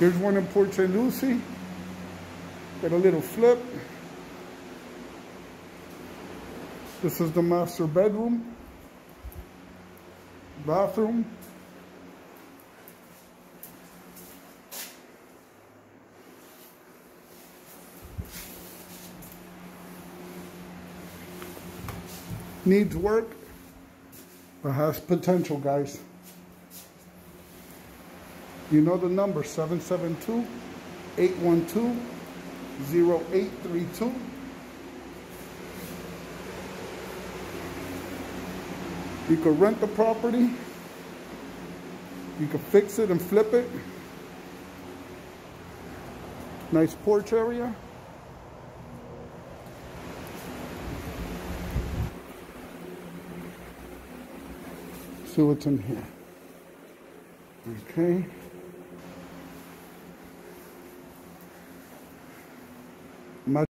Here's one in Port St. Lucie. Got a little flip. This is the master bedroom. Bathroom. Needs work, but has potential, guys. You know the number, 772-812-0832. You could rent the property. You could fix it and flip it. Nice porch area. See what's in here. Okay.